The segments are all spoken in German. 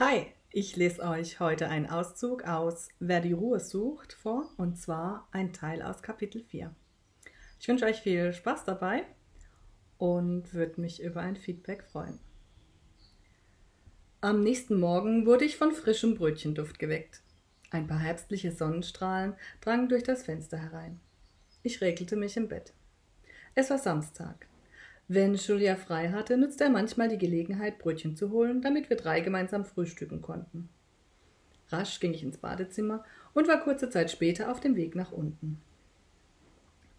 Hi, ich lese euch heute einen Auszug aus Wer die Ruhe sucht vor, und zwar ein Teil aus Kapitel 4. Ich wünsche euch viel Spaß dabei und würde mich über ein Feedback freuen. Am nächsten Morgen wurde ich von frischem Brötchenduft geweckt. Ein paar herbstliche Sonnenstrahlen drangen durch das Fenster herein. Ich regelte mich im Bett. Es war Samstag. Wenn Julia frei hatte, nutzte er manchmal die Gelegenheit, Brötchen zu holen, damit wir drei gemeinsam frühstücken konnten. Rasch ging ich ins Badezimmer und war kurze Zeit später auf dem Weg nach unten.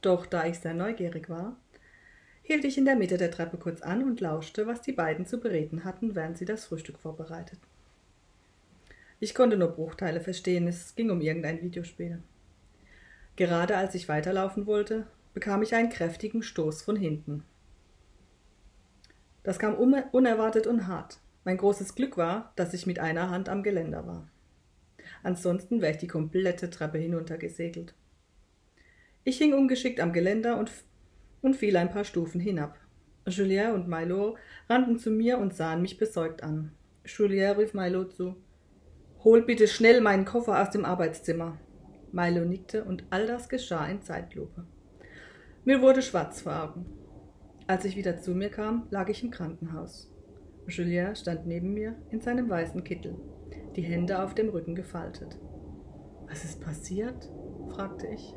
Doch da ich sehr neugierig war, hielt ich in der Mitte der Treppe kurz an und lauschte, was die beiden zu bereden hatten, während sie das Frühstück vorbereiteten. Ich konnte nur Bruchteile verstehen, es ging um irgendein Videospiel. Gerade als ich weiterlaufen wollte, bekam ich einen kräftigen Stoß von hinten. Das kam unerwartet und hart. Mein großes Glück war, dass ich mit einer Hand am Geländer war. Ansonsten wäre ich die komplette Treppe hinuntergesegelt. Ich hing ungeschickt am Geländer und, und fiel ein paar Stufen hinab. Julien und Milo rannten zu mir und sahen mich besorgt an. Julien rief Milo zu. Hol bitte schnell meinen Koffer aus dem Arbeitszimmer. Milo nickte und all das geschah in Zeitlupe. Mir wurde schwarz vor Augen. Als ich wieder zu mir kam, lag ich im Krankenhaus. Julien stand neben mir in seinem weißen Kittel, die Hände auf dem Rücken gefaltet. Was ist passiert? fragte ich.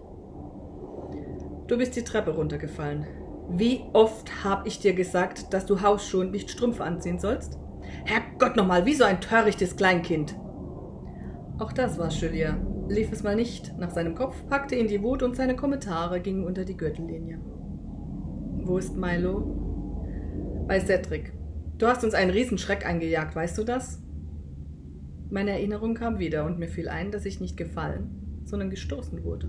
Du bist die Treppe runtergefallen. Wie oft hab ich dir gesagt, dass du Hausschuhe und nicht Strümpfe anziehen sollst? Herrgott nochmal, wie so ein törichtes Kleinkind. Auch das war Julien. Lief es mal nicht nach seinem Kopf, packte ihn die Wut und seine Kommentare gingen unter die Gürtellinie. Wo ist Milo? Bei Cedric. Du hast uns einen Riesenschreck eingejagt, weißt du das? Meine Erinnerung kam wieder und mir fiel ein, dass ich nicht gefallen, sondern gestoßen wurde.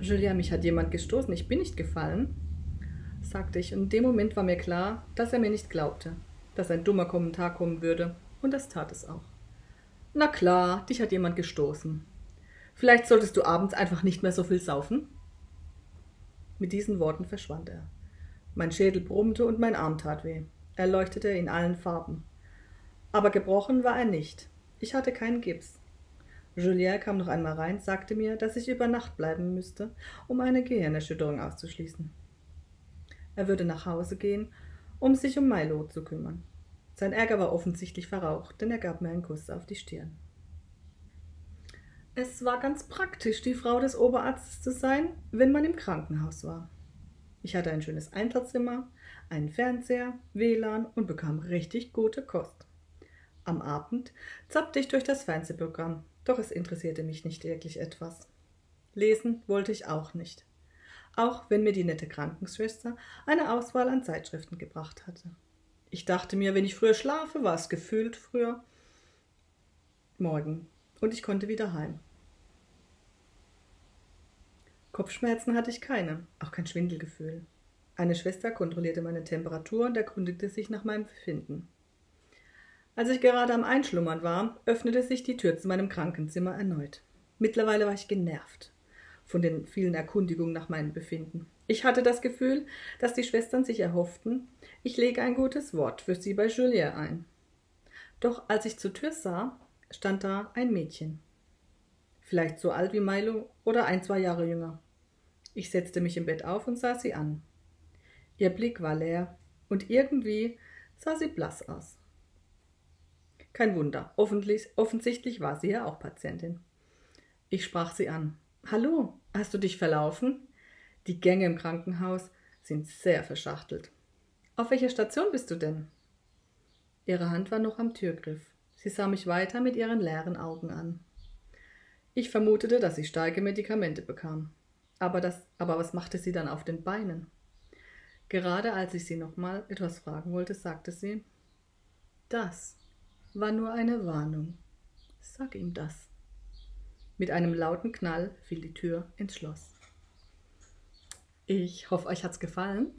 Julia, mich hat jemand gestoßen, ich bin nicht gefallen, sagte ich, und in dem Moment war mir klar, dass er mir nicht glaubte, dass ein dummer Kommentar kommen würde, und das tat es auch. Na klar, dich hat jemand gestoßen. Vielleicht solltest du abends einfach nicht mehr so viel saufen? Mit diesen Worten verschwand er. Mein Schädel brummte und mein Arm tat weh. Er leuchtete in allen Farben. Aber gebrochen war er nicht. Ich hatte keinen Gips. Julien kam noch einmal rein, sagte mir, dass ich über Nacht bleiben müsste, um eine Gehirnerschütterung auszuschließen. Er würde nach Hause gehen, um sich um Milo zu kümmern. Sein Ärger war offensichtlich verraucht, denn er gab mir einen Kuss auf die Stirn. Es war ganz praktisch, die Frau des Oberarztes zu sein, wenn man im Krankenhaus war. Ich hatte ein schönes Einzelzimmer, einen Fernseher, WLAN und bekam richtig gute Kost. Am Abend zappte ich durch das Fernsehprogramm, doch es interessierte mich nicht wirklich etwas. Lesen wollte ich auch nicht, auch wenn mir die nette Krankenschwester eine Auswahl an Zeitschriften gebracht hatte. Ich dachte mir, wenn ich früher schlafe, war es gefühlt früher morgen und ich konnte wieder heim. Kopfschmerzen hatte ich keine, auch kein Schwindelgefühl. Eine Schwester kontrollierte meine Temperatur und erkundigte sich nach meinem Befinden. Als ich gerade am Einschlummern war, öffnete sich die Tür zu meinem Krankenzimmer erneut. Mittlerweile war ich genervt von den vielen Erkundigungen nach meinem Befinden. Ich hatte das Gefühl, dass die Schwestern sich erhofften, ich lege ein gutes Wort für sie bei Julien ein. Doch als ich zur Tür sah, stand da ein Mädchen. Vielleicht so alt wie Milo oder ein, zwei Jahre jünger. Ich setzte mich im Bett auf und sah sie an. Ihr Blick war leer und irgendwie sah sie blass aus. Kein Wunder, offensichtlich war sie ja auch Patientin. Ich sprach sie an. Hallo, hast du dich verlaufen? Die Gänge im Krankenhaus sind sehr verschachtelt. Auf welcher Station bist du denn? Ihre Hand war noch am Türgriff. Sie sah mich weiter mit ihren leeren Augen an. Ich vermutete, dass sie starke Medikamente bekam. Aber, das, aber was machte sie dann auf den Beinen? Gerade als ich sie nochmal etwas fragen wollte, sagte sie, das war nur eine Warnung. Sag ihm das. Mit einem lauten Knall fiel die Tür ins Schloss. Ich hoffe, euch hat's gefallen.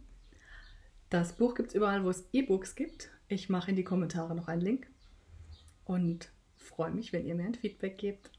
Das Buch gibt's überall, wo es E-Books gibt. Ich mache in die Kommentare noch einen Link und freue mich, wenn ihr mir ein Feedback gebt.